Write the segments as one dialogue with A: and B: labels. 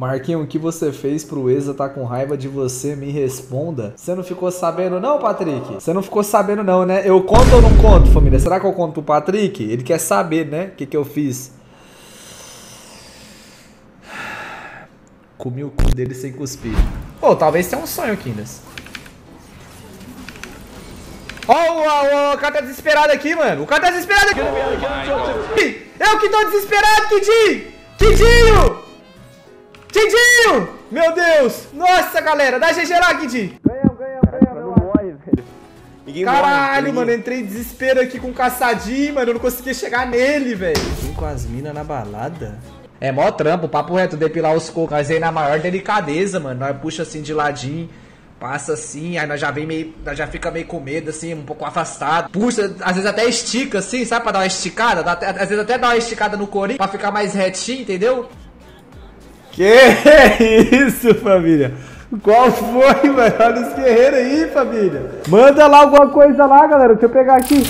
A: Marquinhos, o que você fez pro Exa tá com raiva de você? Me responda. Você não ficou sabendo não, Patrick? Você não ficou sabendo não, né? Eu conto ou não conto, família? Será que eu conto pro Patrick? Ele quer saber, né? O que que eu fiz. Comi o cu dele sem cuspir. Pô, talvez tenha um sonho, Kindas. Ó, oh, o cara tá desesperado aqui, mano. O cara tá desesperado aqui. Eu que tô desesperado, Kidinho! Kidinho! Meu Deus! Nossa, galera, dá GG lá, Kidinho. Ganhamos, ganhamos, ganhamos. Não morre, velho. Ninguém Caralho, morre, mano, entrei em desespero aqui com o caçadinho, mano. Eu não conseguia chegar nele, velho. Vim com as minas na balada. É mó trampo, papo reto, depilar os cocos. Nós aí na maior delicadeza, mano. Nós puxa assim de ladinho. Passa assim, aí nós já vem meio. Nós já fica meio com medo, assim, um pouco afastado. Puxa, às vezes até estica, assim, sabe? Pra dar uma esticada. Dá, às vezes até dá uma esticada no corinho pra ficar mais retinho, entendeu? Que isso, família? Qual foi, velho? Olha os guerreiros aí, família. Manda lá alguma coisa lá, galera. Deixa eu pegar aqui.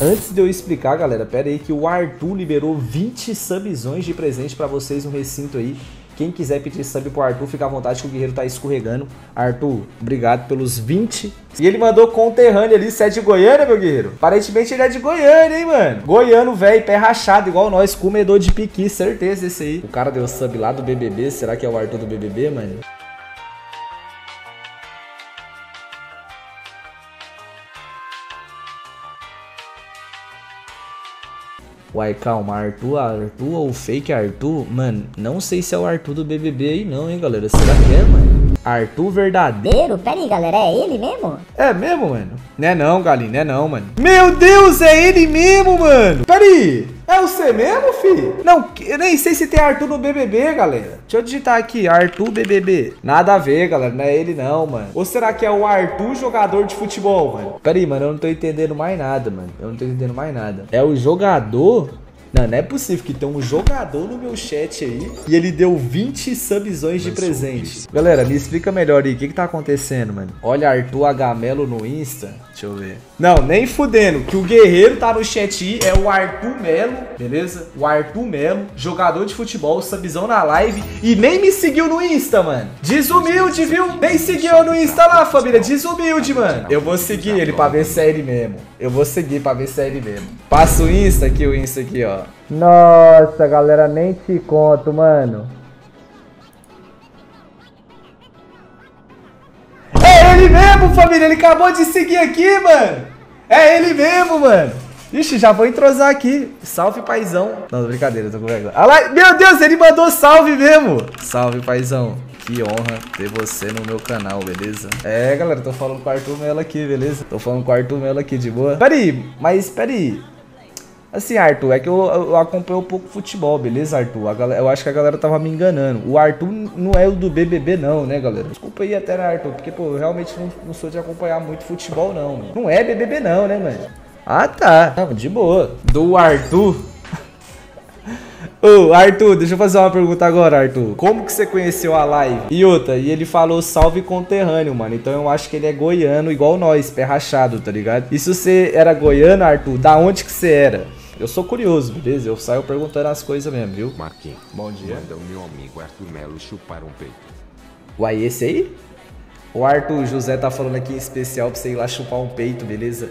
A: Antes de eu explicar, galera, pera aí que o Arthur liberou 20 subzões de presente pra vocês no recinto aí. Quem quiser pedir sub pro Arthur, fica à vontade que o guerreiro tá escorregando. Arthur, obrigado pelos 20. E ele mandou conterrâneo ali, se é de Goiânia, meu guerreiro. Aparentemente ele é de Goiânia, hein, mano. Goiano, velho, pé rachado, igual nós, comedor de piqui, certeza esse aí. O cara deu sub lá do BBB, será que é o Arthur do BBB, mano? Uai, calma, Arthur, Arthur ou fake Arthur? Mano, não sei se é o Arthur do BBB aí não, hein, galera. Será que é, mano? Arthur verdadeiro?
B: Pera aí, galera, é ele mesmo?
A: É mesmo, mano? Não é não, galinha, não é não, mano. Meu Deus, é ele mesmo, mano. Pera aí. É você mesmo, fi? Não, eu nem sei se tem Arthur no BBB, galera. Deixa eu digitar aqui, Arthur BBB. Nada a ver, galera, não é ele não, mano. Ou será que é o Arthur jogador de futebol, mano? Pera aí, mano, eu não tô entendendo mais nada, mano. Eu não tô entendendo mais nada. É o jogador... Não, não é possível que tem um jogador no meu chat aí e ele deu 20 subzões de presente. Galera, me explica melhor aí, o que que tá acontecendo, mano? Olha Arthur Agamelo no Insta. Deixa eu ver. Não, nem fudendo, que o guerreiro tá no chat aí é o Arthur Melo, beleza? O Arthur Melo, jogador de futebol, subzão na live e nem me seguiu no Insta, mano. Desumilde, viu? Nem seguiu no Insta lá, família. Desumilde, mano. Eu vou seguir ele pra ver se é ele mesmo. Eu vou seguir pra ver se é ele mesmo. Passa o Insta aqui, o Insta aqui, ó. Nossa, galera, nem te conto, mano. É ele mesmo, família. Ele acabou de seguir aqui, mano. É ele mesmo, mano. Ixi, já vou entrosar aqui. Salve, paizão. Não, brincadeira, tô com vergonha. Lá, meu Deus, ele mandou salve mesmo. Salve, paizão. Que honra ter você no meu canal, beleza? É, galera, tô falando com o Arthur Melo aqui, beleza? Tô falando com o Arthur Melo aqui, de boa. Peraí, mas peraí. Assim, Arthur, é que eu, eu acompanho um pouco futebol, beleza, Arthur? Galera, eu acho que a galera tava me enganando. O Arthur não é o do BBB, não, né, galera? Desculpa aí até, né, Arthur? Porque, pô, eu realmente não, não sou de acompanhar muito futebol, não. Mano. Não é BBB, não, né, mano? Ah, tá. Não, de boa. Do Arthur. Ô, Arthur, deixa eu fazer uma pergunta agora, Arthur. Como que você conheceu a live? E outra, e ele falou salve conterrâneo, mano. Então eu acho que ele é goiano, igual nós, pé rachado, tá ligado? E se você era goiano, Arthur, da onde que você era? Eu sou curioso, beleza? Eu saio perguntando as coisas mesmo, viu?
C: Marquinhos.
A: Bom dia.
C: Manda o meu amigo Arthur Melo chupar um peito.
A: Uai, esse aí? O Arthur José tá falando aqui em especial pra você ir lá chupar um peito, beleza?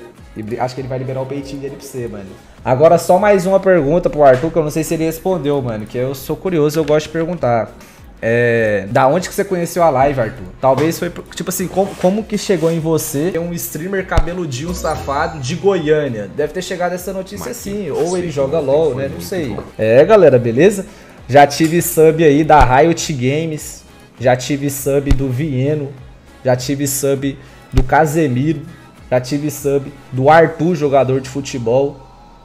A: Acho que ele vai liberar o peitinho dele pra você, mano. Agora só mais uma pergunta pro Arthur, que eu não sei se ele respondeu, mano. Que eu sou curioso, eu gosto de perguntar. É, da onde que você conheceu a live, Arthur? Talvez foi, tipo assim, como, como que chegou em você um streamer cabeludinho safado de Goiânia? Deve ter chegado essa notícia assim, ou ele joga LOL, né? Não sei. É, galera, beleza? Já tive sub aí da Riot Games, já tive sub do Vieno, já tive sub do Casemiro, já tive sub do Arthur, jogador de futebol.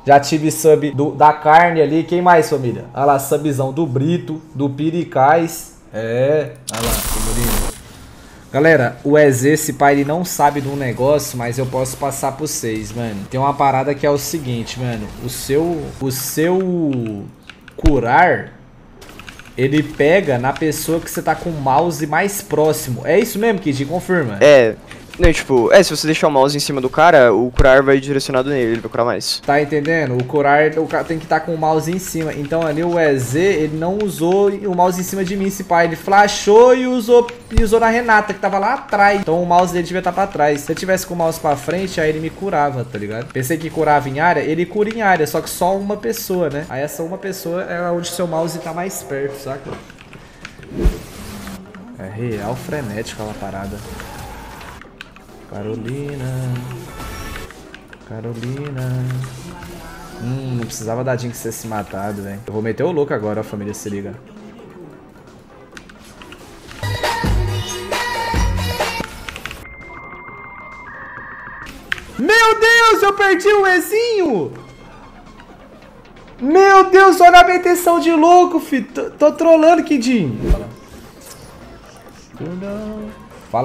A: Já tive sub do, da carne ali. Quem mais, família? Olha lá, subzão do Brito, do Piricais. É, olha lá, que bonito. Galera, o EZ, esse pai, ele não sabe de um negócio, mas eu posso passar pra vocês, mano. Tem uma parada que é o seguinte, mano. O seu, o seu curar, ele pega na pessoa que você tá com o mouse mais próximo. É isso mesmo, Kid? Confirma.
D: É, Não, tipo, é, se você deixar o mouse em cima do cara, o curar vai direcionado nele, ele vai curar mais.
A: Tá entendendo? O curar, o cara tem que estar com o mouse em cima. Então ali o EZ, ele não usou o mouse em cima de mim, esse pai. Ele flashou e usou, e usou na Renata, que tava lá atrás. Então o mouse dele devia estar pra trás. Se eu tivesse com o mouse pra frente, aí ele me curava, tá ligado? Pensei que curava em área, ele cura em área, só que só uma pessoa, né? Aí essa uma pessoa é onde seu mouse tá mais perto, saca? É real frenético aquela parada. Carolina. Carolina. Hum, não precisava da Jinx ter se matado, velho. Eu vou meter o louco agora, ó, família, se liga. Meu Deus, eu perdi o Ezinho! Meu Deus, olha a intenção de louco, fi. Tô, tô trolando, Kidinho. Fala,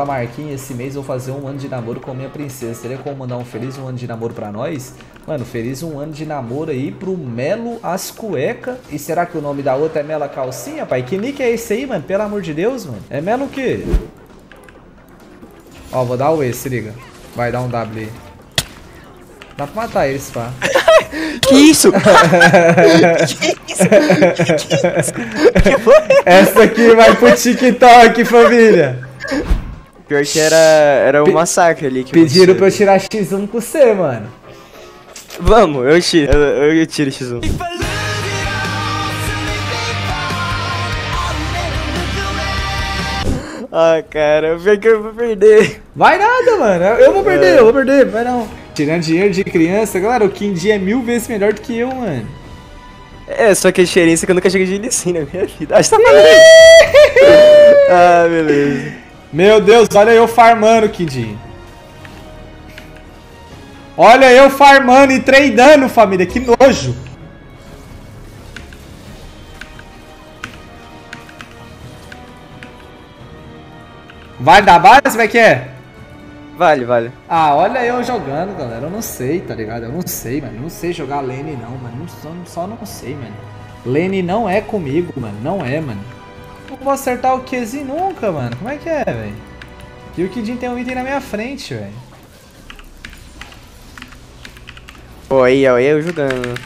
A: Marquinhos, esse mês vou fazer um ano de namoro com minha princesa. Seria como mandar um feliz um ano de namoro pra nós? Mano, feliz um ano de namoro aí pro Melo As Cueca. E será que o nome da outra é Mela Calcinha, pai? Que nick é esse aí, mano? Pelo amor de Deus, mano. É Melo o quê? Ó, vou dar o E, se liga. Vai dar um W aí. Dá pra matar eles, pá.
D: Que isso?
A: Essa aqui vai pro TikTok, família.
D: Pior que era, era um
A: Pe-
D: massacre ali. Que
A: Pediram pra eu tirar X1 com você, mano.
D: Vamos, eu tiro. Eu, eu tiro X1. Ah, cara, pior que eu vou perder.
A: Vai nada, mano. Eu vou perder, eu vou perder. Vai não. Tirando dinheiro de criança, galera, o Kindi é mil vezes melhor do que eu, mano.
D: É, só que a diferença é que eu nunca cheguei de Licin na minha vida. Acho que tá aí. Ah, beleza.
A: Meu Deus, olha eu farmando, Kindi. Olha eu farmando e treinando, família. Que nojo. Vai dar base? Como é que é?
D: Vale, vale.
A: Ah, olha eu jogando, galera. Eu não sei, tá ligado? Eu não sei, mano. Eu não sei jogar lane, não, mano. Só, só não sei, mano. Lane não é comigo, mano. Não é, mano. Não vou acertar o Qzinho nunca, mano. Como é que é, velho? E o Kidin tem um item na minha frente, velho.
D: Pô, aí, aí eu jogando.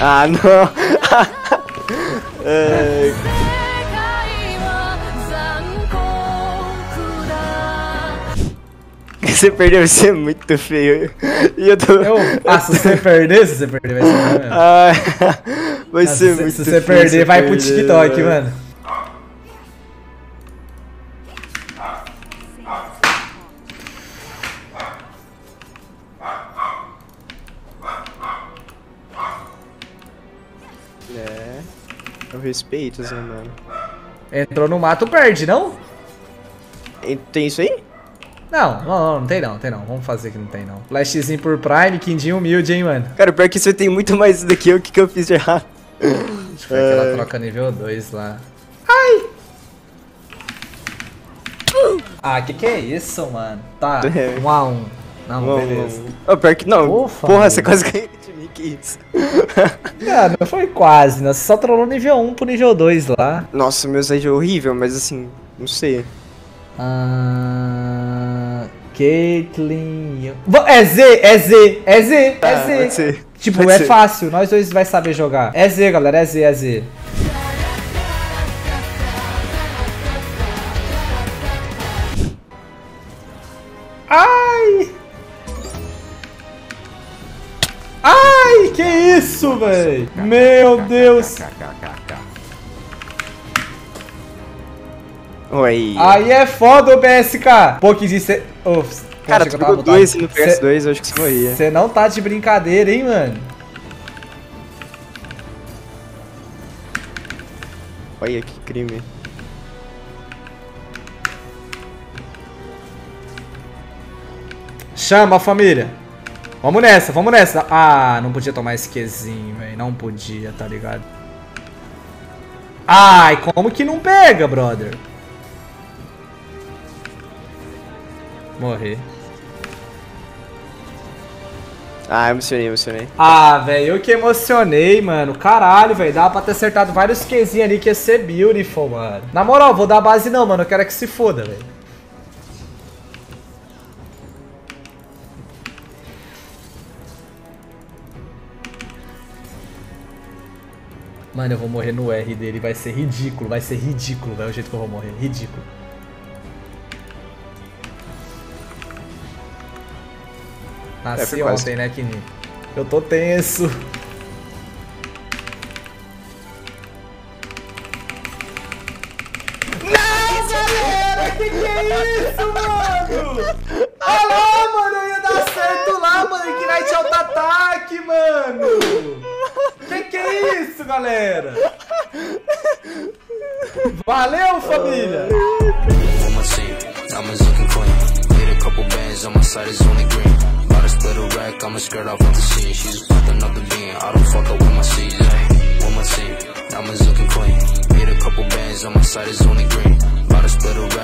D: Ah, não.
E: é...
D: você perdeu, você é muito feio. E eu tô.
A: Eu, ah, se você perder, se você perder, vai ser.
D: Ah, vai
A: ah,
D: ser ah,
A: se,
D: muito
A: Se você perder, vai
D: perder,
A: pro
D: TikTok,
A: mano.
D: mano. Respeito, assim, mano.
A: Entrou no mato, perde, não?
D: Tem isso aí?
A: Não, não, não, não tem não, tem não. Vamos fazer que não tem não. Flashzinho por Prime, Kindinho humilde, hein, mano.
D: Cara, pior que você tem muito mais do que eu, que, que eu fiz de errado?
A: Foi aquela troca nível 2 lá. Ai! Ah, que que é isso, mano? Tá,
D: É.
A: um a um. Não,
D: Vamos,
A: beleza.
D: pior que não.
A: Ufa,
D: Porra,
A: mano.
D: você quase caiu de mim, que isso?
A: Ah, não foi quase, né? Você só trollou nível 1 pro nível 2 lá.
D: Nossa, meu site é horrível, mas assim, não sei.
A: Ah. Caitlyn. É Z, é Z, é Z, é
D: Ah,
A: Z. Tipo,
D: pode
A: é
D: ser.
A: fácil, nós dois vai saber jogar. É Z, galera, é Z, é Z. Ai! Velho? Meu Deus!
D: Oi.
A: Aí é foda o BSK! Pô, que. Oh,
D: Cara, tu pegou dois no PS2, eu acho que você morria.
A: Você não tá de brincadeira, hein, mano?
D: Olha que crime.
A: Chama a família. Vamos nessa, vamos nessa. Ah, não podia tomar esse Qzinho, velho. Não podia, tá ligado? Ai, como que não pega, brother? Morrer.
D: Ah, emocionei, emocionei.
A: Ah, velho, eu que emocionei, mano. Caralho, velho. Dava pra ter acertado vários Qzinhos ali que ia ser beautiful, mano. Na moral, vou dar base não, mano. Eu quero é que se foda, velho. Mano, eu vou morrer no R dele, vai ser ridículo, vai ser ridículo, velho, o jeito que eu vou morrer, ridículo. Nasci
D: É,
A: ontem, né, Kini? Eu tô tenso. Não, galera! Que que é isso, mano? Olha lá, mano, eu ia dar certo lá, mano. Ignite Auto Ataque, mano. É isso, galera? Valeu, família!
F: Diamonds looking clean. Need a couple bands on my side is only green. About to split a rack.